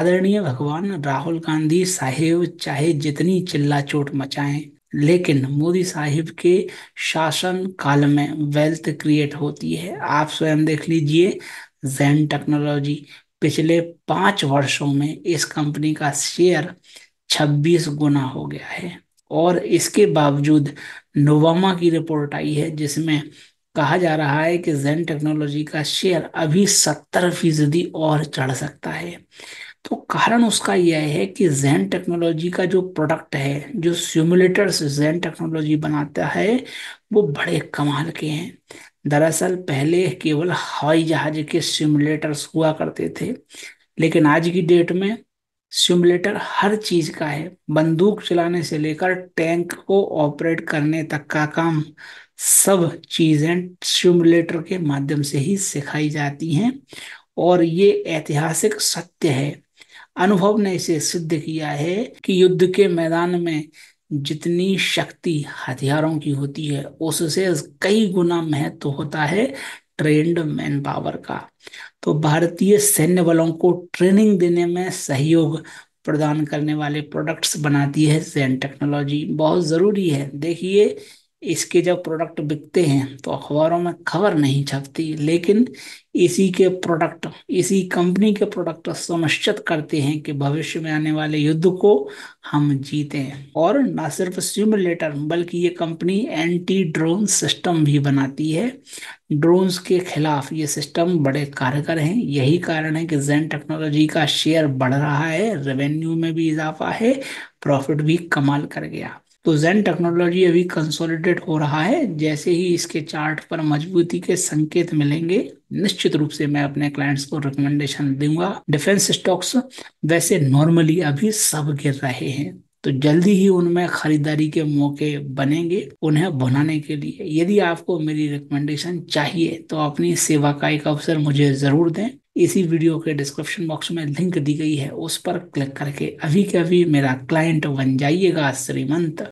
आदरणीय भगवान राहुल गांधी साहेब चाहे जितनी चिल्ला चोट मचाएँ, लेकिन मोदी साहिब के शासन काल में वेल्थ क्रिएट होती है। आप स्वयं देख लीजिए जैन टेक्नोलॉजी पिछले पाँच वर्षों में इस कंपनी का शेयर 26 गुना हो गया है। और इसके बावजूद नोवामा की रिपोर्ट आई है, जिसमें कहा जा रहा है कि जैन टेक्नोलॉजी का शेयर अभी सत्तर फ़ीसदी और चढ़ सकता है। तो कारण उसका यह है कि जैन टेक्नोलॉजी का जो प्रोडक्ट है, जो सिमुलेटर्स जैन टेक्नोलॉजी बनाता है, वो बड़े कमाल के हैं। दरअसल पहले केवल हवाई जहाज़ के सिमुलेटर्स हुआ करते थे, लेकिन आज की डेट में सिमुलेटर हर चीज़ का है। बंदूक चलाने से लेकर टैंक को ऑपरेट करने तक का काम सब चीज़ें सिमुलेटर के माध्यम से ही सिखाई जाती हैं। और ये ऐतिहासिक सत्य है। अनुभव ने इसे सिद्ध किया है कि युद्ध के मैदान में जितनी शक्ति हथियारों की होती है, उससे कई गुना महत्व तो होता है ट्रेंड मैन पावर का। तो भारतीय सैन्य बलों को ट्रेनिंग देने में सहयोग प्रदान करने वाले प्रोडक्ट्स बनाती है जैन टेक्नोलॉजी बहुत ज़रूरी है। देखिए इसके जब प्रोडक्ट बिकते हैं तो अखबारों में खबर नहीं छपती, लेकिन इसी के प्रोडक्ट इसी कंपनी के प्रोडक्ट सुनिश्चित करते हैं कि भविष्य में आने वाले युद्ध को हम जीतें और न सिर्फ़ सिमुलेटर बल्कि ये कंपनी एंटी ड्रोन सिस्टम भी बनाती है। ड्रोन्स के खिलाफ ये सिस्टम बड़े कारगर हैं। यही कारण है कि जैन टेक्नोलॉजी का शेयर बढ़ रहा है रेवेन्यू में भी इजाफा है प्रॉफिट भी कमाल कर गया। तो जैन टेक्नोलॉजी अभी कंसोलिडेट हो रहा है। जैसे ही इसके चार्ट पर मजबूती के संकेत मिलेंगे, निश्चित रूप से मैं अपने क्लाइंट्स को रिकमेंडेशन दूँगा। डिफेंस स्टॉक्स वैसे नॉर्मली अभी सब गिर रहे हैं। तो जल्दी ही उनमें खरीदारी के मौके बनेंगे उन्हें बनाने के लिए। यदि आपको मेरी रिकमेंडेशन चाहिए तो अपनी सेवा का एक अवसर मुझे ज़रूर दें। इसी वीडियो के डिस्क्रिप्शन बॉक्स में लिंक दी गई है, उस पर क्लिक करके अभी के अभी मेरा क्लाइंट बन जाइएगा, श्रीमंत।